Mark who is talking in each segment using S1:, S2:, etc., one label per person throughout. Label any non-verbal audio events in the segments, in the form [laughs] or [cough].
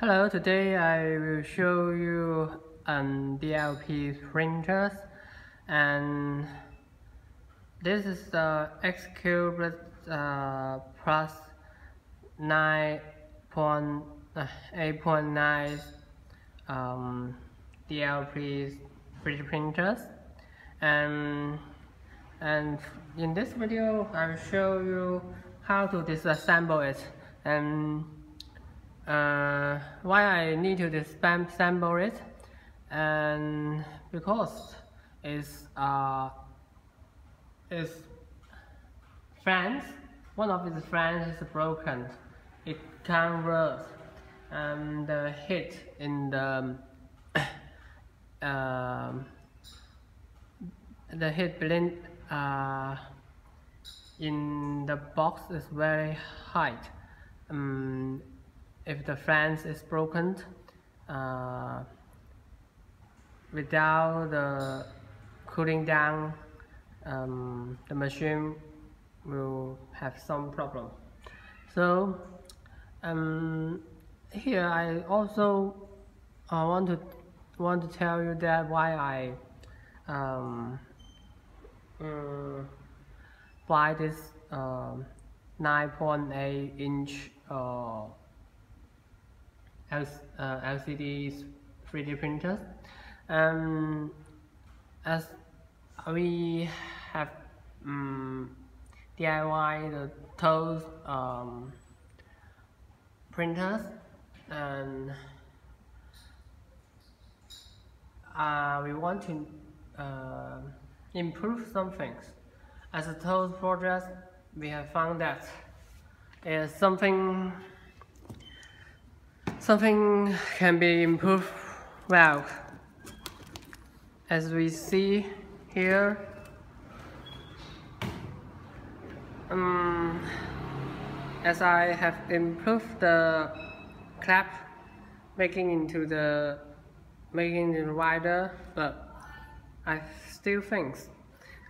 S1: Hello, today I will show you um, DLP printers and this is the X-Cube uh, plus 9.8.9 uh, um, DLP 3D printers and and in this video I will show you how to disassemble it. And uh, why I need to disassemble it and because it's uh, its fans one of its friends is broken. It can't work. And the heat in the uh, [coughs] the heat blend uh, in the box is very high. Um, if the fans is broken uh, without the cooling down um, the machine will have some problem. So um, here I also uh, want to want to tell you that why I um, uh, buy this um, 9.8 inch uh, LCD uh, 3D printers. Um, as we have um, DIY the those um, printers and uh, we want to uh, improve some things. As a TOES project, we have found that that is something something can be improved well. As we see here, um, as I have improved the clap making into the making it wider, but I still think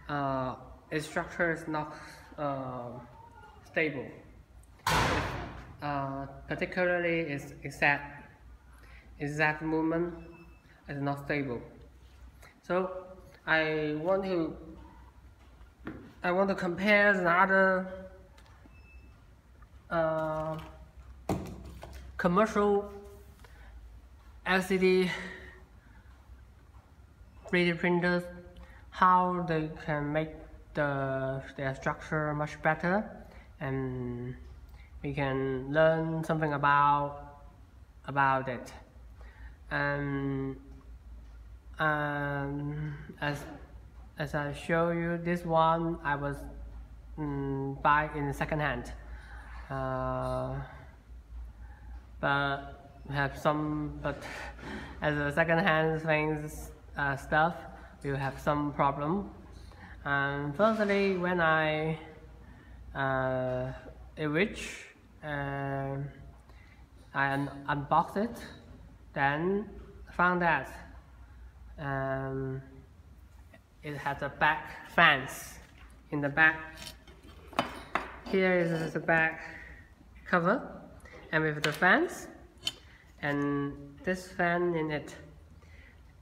S1: uh, its structure is not uh, stable. Uh, particularly its exact exact movement is not stable. So I want to I want to compare another uh, commercial LCD 3D printers how they can make the their structure much better and we can learn something about about it. And um, as as I show you this one I was um, buy in second hand. Uh, but have some but [laughs] as a second hand things uh, stuff will have some problem. And firstly when I uh, reach I un unboxed it then found that um, it has a back fans in the back. Here is the back cover and with the fans and this fan in it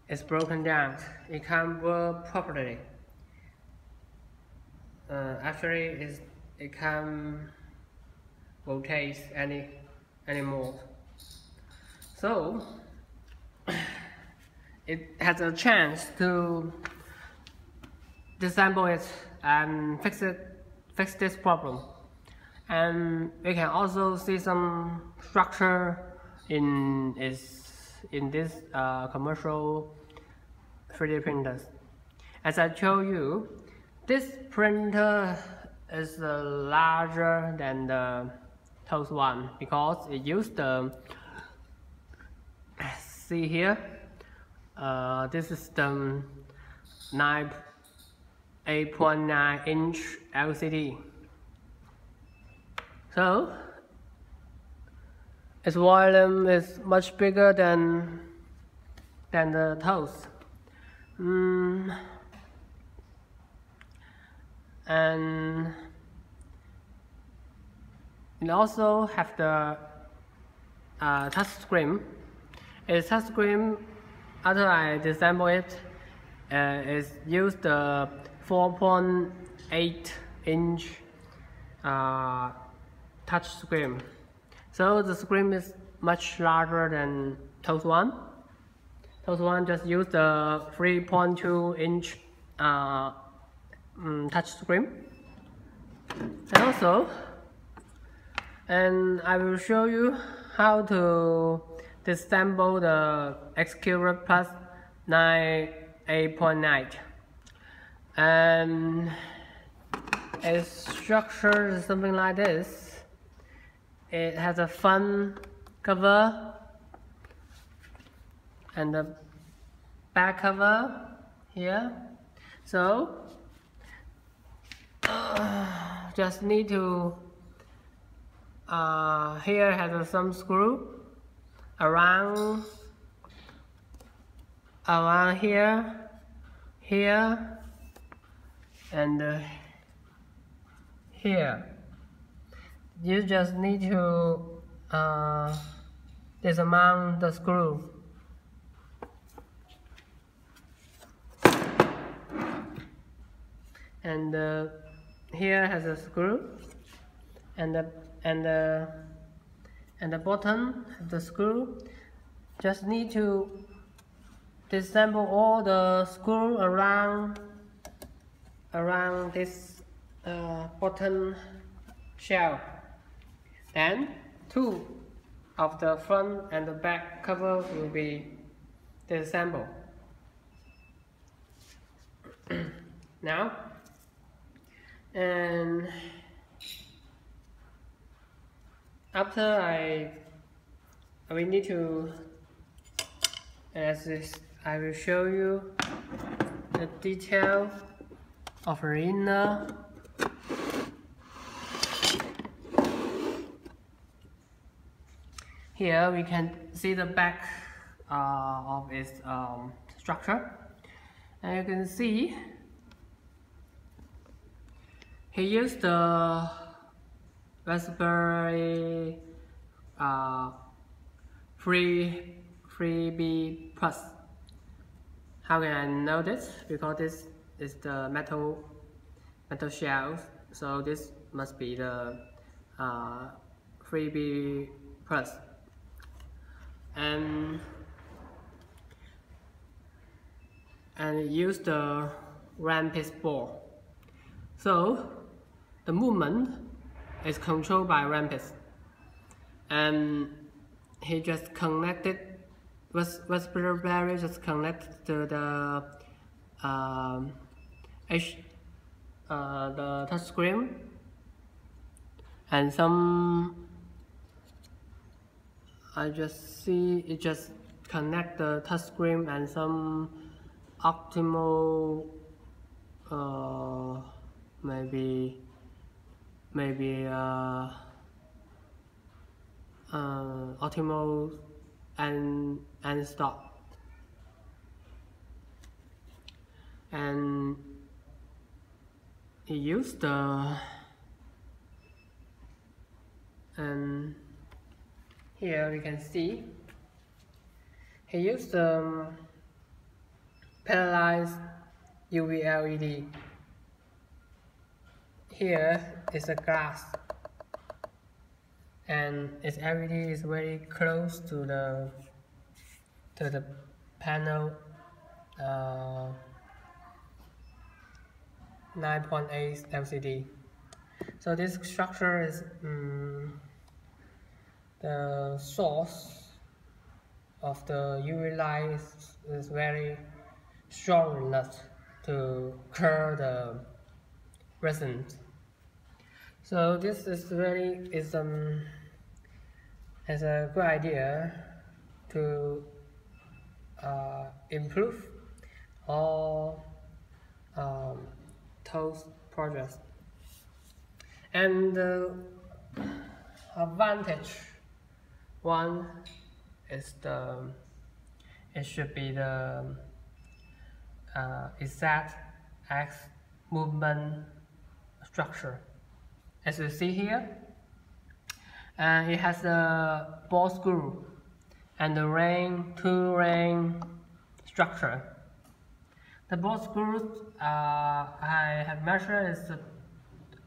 S1: is broken down. It can't work properly. Uh, actually it can't rotate any anymore so [clears throat] it has a chance to disassemble it and fix it fix this problem and we can also see some structure in its in this uh, commercial 3D printers. As I showed you, this printer is uh, larger than the TOES one because it used the see here uh, this is the 9 8.9 inch LCD so its volume is much bigger than than the TOES mm, and it also have the uh, touch screen. Its touch screen, after I disassemble it, uh, is used the 4.8 inch uh, touch screen. So the screen is much larger than Toast 1. Toast 1 just use the 3.2 inch uh, um, touch screen. And also, and I will show you how to disassemble the X-Cube Plus 9 8.9 and its structure something like this. It has a fun cover and the back cover here. So uh, [sighs] just need to uh, here has some screw around around here here and uh, here. You just need to uh, dismount the screw. And uh, here has a screw and the and the and the bottom of the screw just need to disassemble all the screw around around this uh, bottom shell. Then two of the front and the back cover will be disassembled. [clears throat] Now and after I we need to as this I will show you the detail of arena here we can see the back uh, of its um, structure. And you can see he used the Raspberry uh, free 3B plus. How can I know this? Because this is the metal metal shells, so this must be the uh, 3B plus. And and use the rampage ball. So the movement is controlled by Rampage. And he just connected, Raspberry just connected to the um, H, uh, the touch screen and some I just see it just connect the touch screen and some optimal uh, maybe maybe uh, uh, optimal and and stop. And he used the and here we can see. He used the um, parallelized UV LED here is a glass and its LED is very close to the to the panel uh, 9.8 LCD. So this structure is um, the source of the UV light is, is very strong enough to curl the resin so this is really is um is a good idea to uh, improve all um, TOS projects. And the advantage one is the it should be the uh, exact X movement structure as you see here and it has a ball screw and the ring, two ring structure. The ball screws uh, I have measured is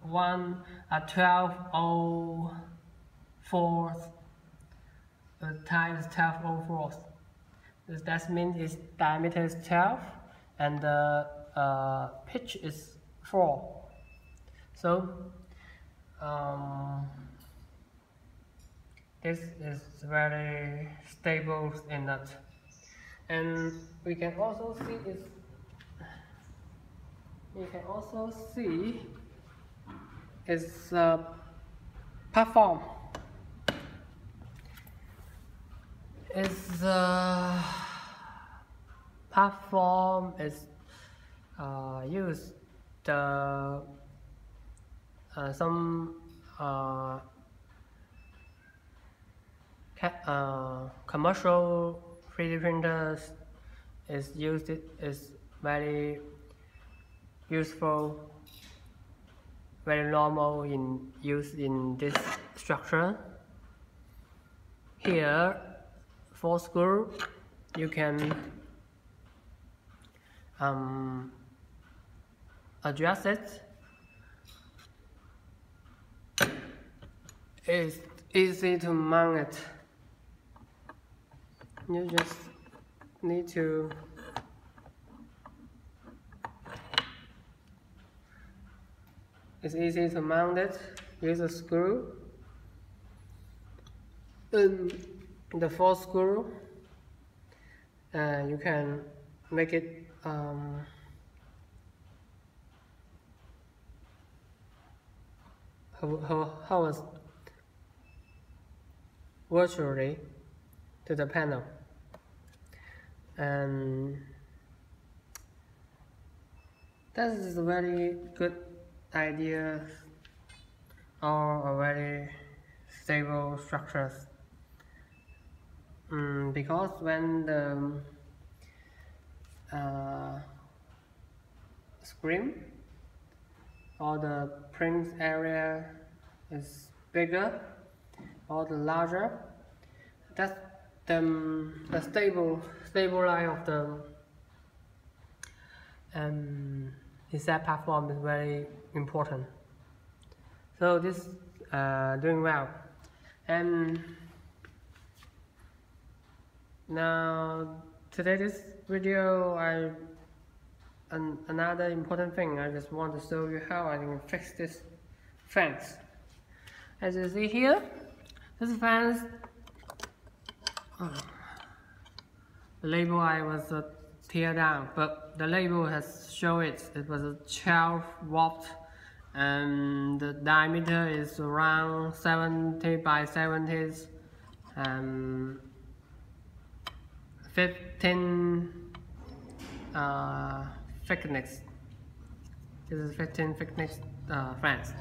S1: one a 1204 uh, times 1204. That means its diameter is 12 and the uh, pitch is 4. So um, this is very stable in that. And we can also see is you can also see its uh, platform its uh, platform is uh, used the uh, some uh, uh, commercial 3D printers is used is very useful, very normal in use in this structure. Here, for screw, you can um, adjust it. It's easy to mount it. You just need to It's easy to mount it. Use a screw. And the fourth screw, and you can make it um, how, how, how was virtually to the panel. And that is a very good idea or a very stable structures. Mm, because when the uh, screen or the print area is bigger or the larger. That's the, the stable stable line of the um, that platform is very important. So this uh, doing well. And now today this video I an, another important thing. I just want to show you how I can fix this fence. As you see here this the label I was uh, tear down but the label has shown it. It was a 12 watt and the diameter is around 70 by 70 and 15 uh, thickness. This is 15 thickness uh, fence